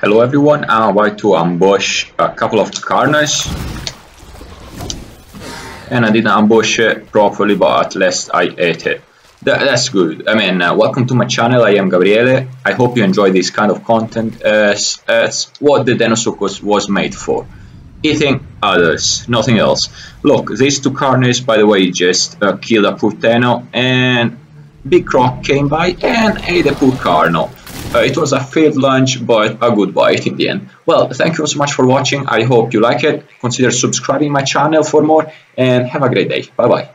Hello everyone, I'm about to ambush a couple of Carnos. And I didn't ambush it properly, but at least I ate it. That, that's good. I mean, uh, welcome to my channel, I am Gabriele. I hope you enjoy this kind of content as, as what the Deinosuchus was made for. Eating others, nothing else. Look, these two Carnos, by the way, just uh, killed a Purteno and Big Croc came by and ate a poor Carno. Uh, it was a failed lunch, but a good bite in the end. Well, thank you so much for watching. I hope you like it. Consider subscribing my channel for more, and have a great day. Bye bye.